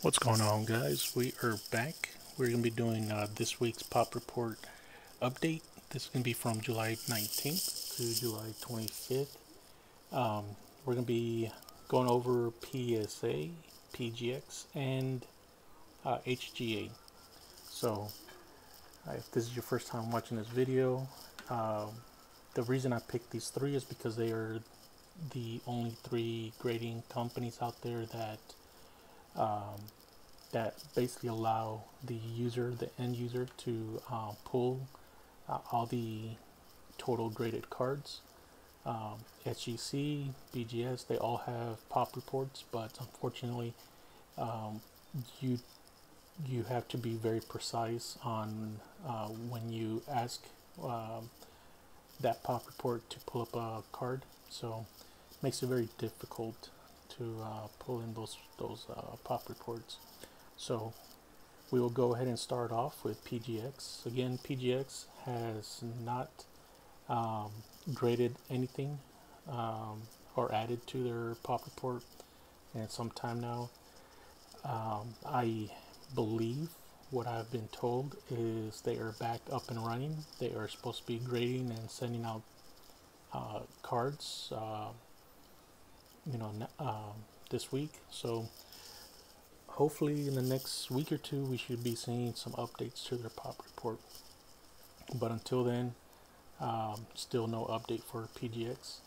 What's going on guys? We are back. We're going to be doing uh, this week's Pop Report update. This is going to be from July 19th to July 25th. Um, we're going to be going over PSA, PGX, and uh, HGA. So, uh, if this is your first time watching this video, um, the reason I picked these three is because they are the only three grading companies out there that um, that basically allow the user, the end user, to uh, pull uh, all the total graded cards. Um, SGC, BGS, they all have pop reports, but unfortunately, um, you you have to be very precise on uh, when you ask um, that pop report to pull up a card. So it makes it very difficult to uh, pull in those those uh, pop reports. So we will go ahead and start off with PGX. Again, PGX has not um, graded anything um, or added to their pop report in some time now. Um, I believe what I've been told is they are back up and running. They are supposed to be grading and sending out uh, cards, uh, you know, uh, this week. So hopefully in the next week or two we should be seeing some updates to their pop report. But until then, um, still no update for PGX.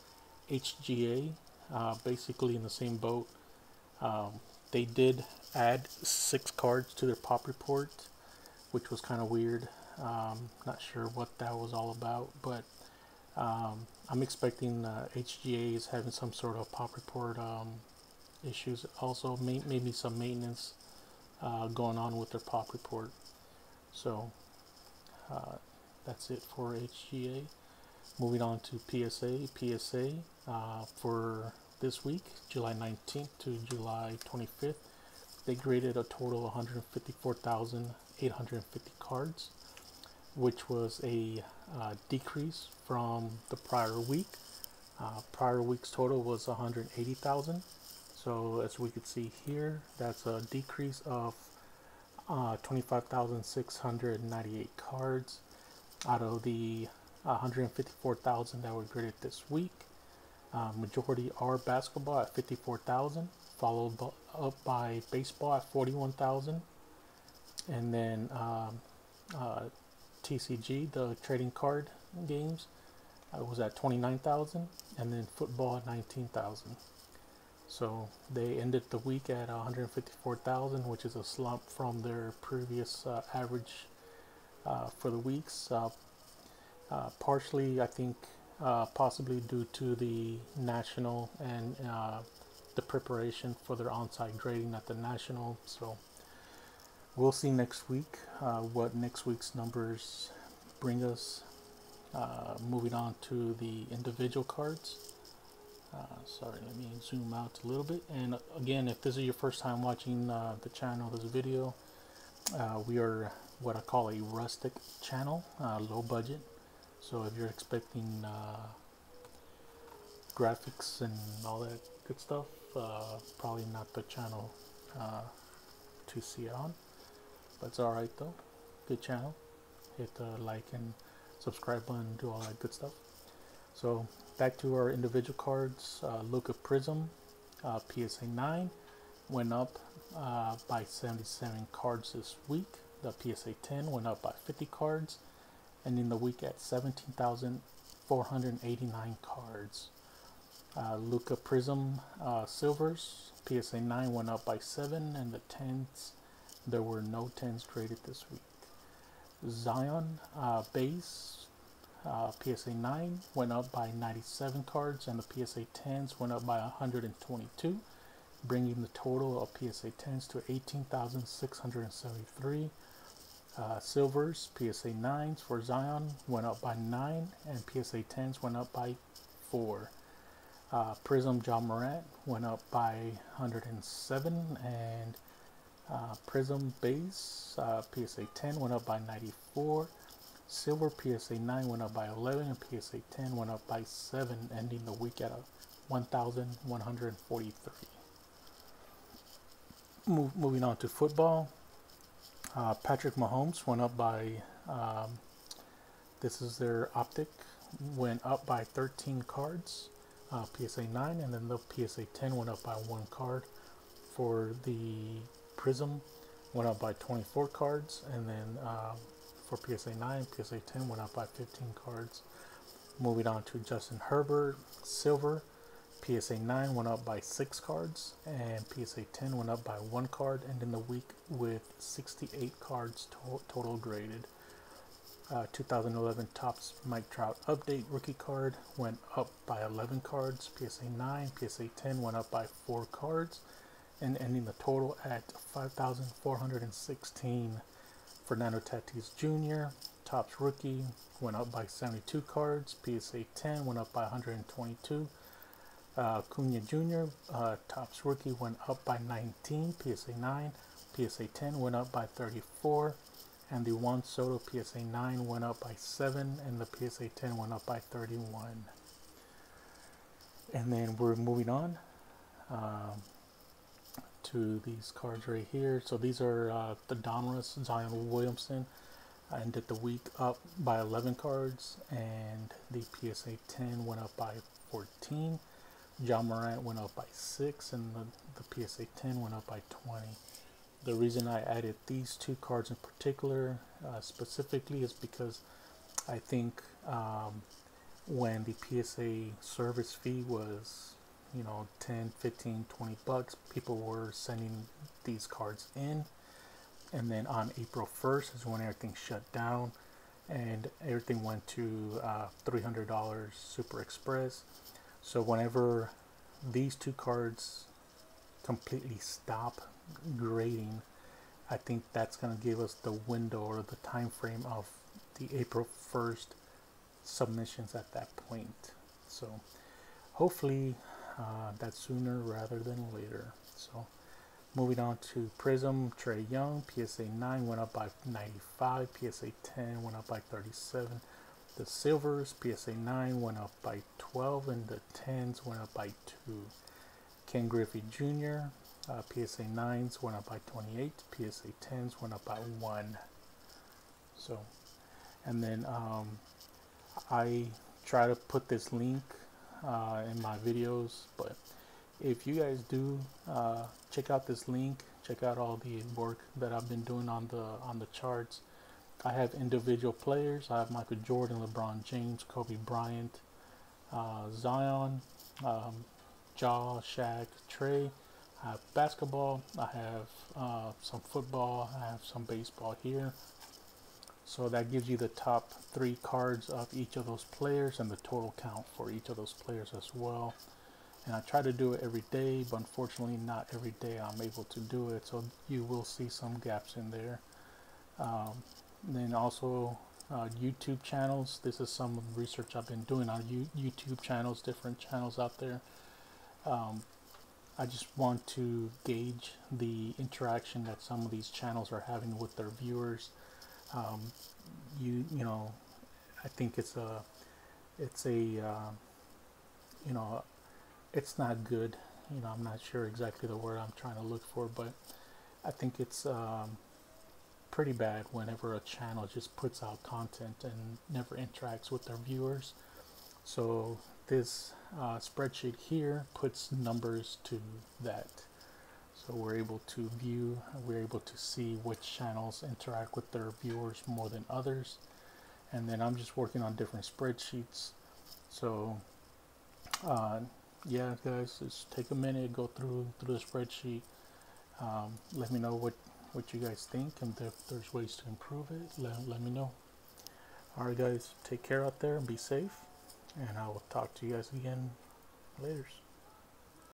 HGA, uh, basically in the same boat. Um, they did add six cards to their pop report, which was kind of weird. Um, not sure what that was all about, but um, I'm expecting uh, HGA is having some sort of pop report um, issues. Also, may, maybe some maintenance uh, going on with their pop report. So uh, that's it for HGA. Moving on to PSA. PSA uh, for this week, July 19th to July 25th, they graded a total of 154,850 cards, which was a uh, decrease from the prior week. Uh, prior week's total was 180,000. So as we can see here, that's a decrease of uh, 25,698 cards out of the 154,000 that were graded this week. Uh, majority are basketball at 54,000, followed up by baseball at 41,000, and then um, uh, TCG, the trading card games, uh, was at 29,000, and then football at 19,000. So they ended the week at 154,000, which is a slump from their previous uh, average uh, for the weeks. Uh, uh partially, I think, uh, possibly due to the national and the preparation for their on-site grading at the national. So we'll see next week what next week's numbers bring us. moving on to the individual cards. Uh, sorry, let me zoom out a little bit. And again, if this is your first time watching uh, the channel, this video, uh, we are what I call a rustic channel, uh, low budget. So if you're expecting uh, graphics and all that good stuff, uh, probably not the channel to see it on. It's alright though. Good channel. Hit the like and subscribe button, do all that good stuff. So back to our individual cards. Uh, Luka Prizm, uh, PSA 9, went up uh, by 77 cards this week. The PSA 10 went up by 50 cards, and in the week at 17,489 cards. Uh, Luka Prizm uh, Silvers, PSA 9 went up by 7, and the 10s, there were no 10s graded this week. Zion uh, Base uh, PSA 9 went up by 97 cards, and the PSA 10s went up by 122, bringing the total of PSA 10s to 18,673. Uh, silvers, PSA 9s for Zion went up by 9, and PSA 10s went up by 4. Uh, Prizm Ja Morant went up by 107, and uh, Prizm Base uh, PSA 10 went up by 94. Silver PSA 9 went up by 11 and PSA 10 went up by 7, ending the week at a 1,143. move, moving on to football. Uh, Patrick Mahomes went up by, um, this is their optic, went up by 13 cards, uh, PSA 9, and then the PSA 10 went up by one card. For the Prizm, went up by 24 cards, and then uh, for PSA 9, PSA 10 went up by 15 cards. Moving on to Justin Herbert, Silver, PSA 9 went up by 6 cards, and PSA 10 went up by 1 card, ending the week with 68 cards to total graded. Uh, 2011 Topps Mike Trout Update Rookie Card went up by 11 cards, PSA 9, PSA 10 went up by 4 cards, and ending the total at 5,416. Fernando Tatis Jr., Topps Rookie, went up by 72 cards, PSA 10 went up by 122. Uh, Acuña Jr., uh, Topps Rookie, went up by 19, PSA 9, PSA 10 went up by 34, and the Juan Soto PSA 9 went up by 7, and the PSA 10 went up by 31. And then we're moving on. Um, to these cards right here. So these are uh, the Donruss Zion Williamson. I ended the week up by 11 cards, and the PSA 10 went up by 14. Ja Morant went up by 6, and the, the PSA 10 went up by 20. The reason I added these two cards in particular uh, specifically is because I think um, when the PSA service fee was you know 10 15 20 bucks people were sending these cards in. And then on april 1st is when everything shut down and everything went to uh, $300 super express. So whenever these two cards completely stop grading i think that's going to give us the window or the time frame of the april 1st submissions at that point. So hopefully uh, that sooner rather than later. So moving on to Prizm, Trae Young, PSA 9 went up by 95, PSA 10 went up by 37. The Silvers, PSA 9 went up by 12, and the 10s went up by 2. Ken Griffey Jr., uh, PSA 9s went up by 28, PSA 10s went up by 1. So, and then um, I try to put this link uh, in my videos but if you guys do uh, check out this link check out all the work that I've been doing on the on the charts. I have individual players. I have Michael Jordan LeBron James Kobe Bryant uh, Zion um, Ja Shaq Trae I have basketball. I have uh, some football. I have some baseball here so that gives you the top three cards of each of those players and the total count for each of those players as well. And I try to do it every day, but unfortunately not every day I'm able to do it. So you will see some gaps in there. Um, then also uh, YouTube channels. This is some research I've been doing on YouTube channels, different channels out there. Um, I just want to gauge the interaction that some of these channels are having with their viewers um, you you know I think it's a it's a uh, you know it's not good. You know I'm not sure exactly the word I'm trying to look for but I think it's um, pretty bad whenever a channel just puts out content and never interacts with their viewers. So this uh, spreadsheet here puts numbers to that so we're able to view, we're able to see which channels interact with their viewers more than others. And then I'm just working on different spreadsheets. So uh, yeah, guys, just take a minute, go through through the spreadsheet. Um, let me know what what you guys think, and if there's ways to improve it, let, let me know. All right, guys, take care out there and be safe. And I will talk to you guys again later.